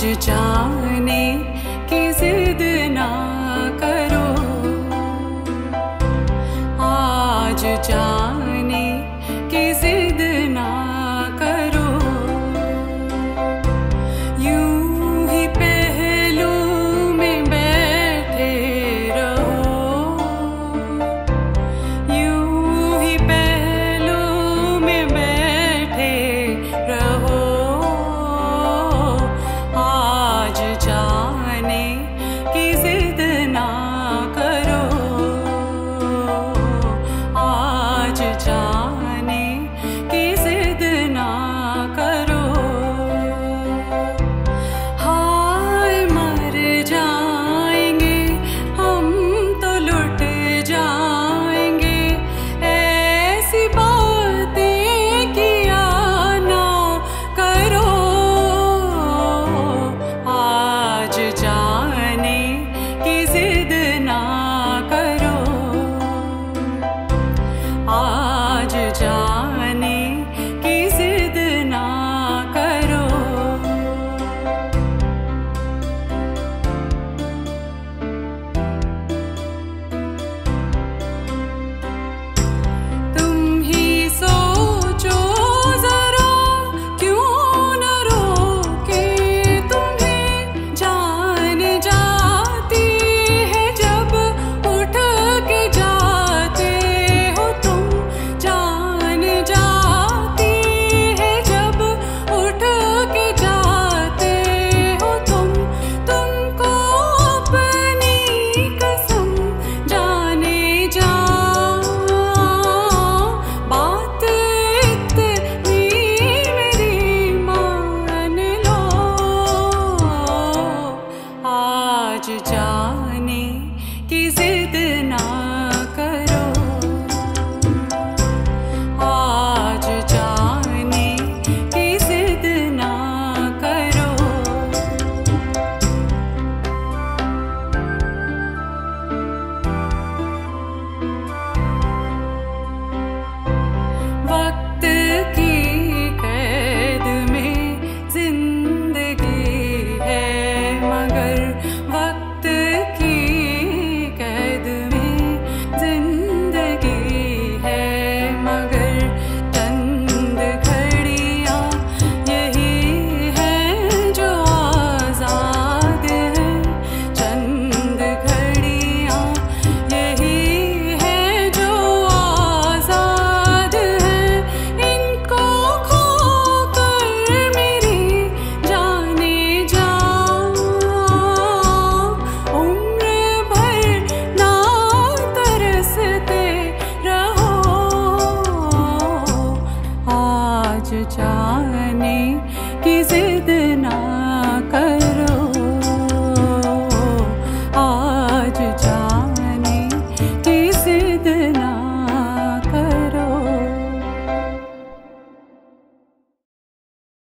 आज जाने की जिद ना करो। आज जाने की जिद easy.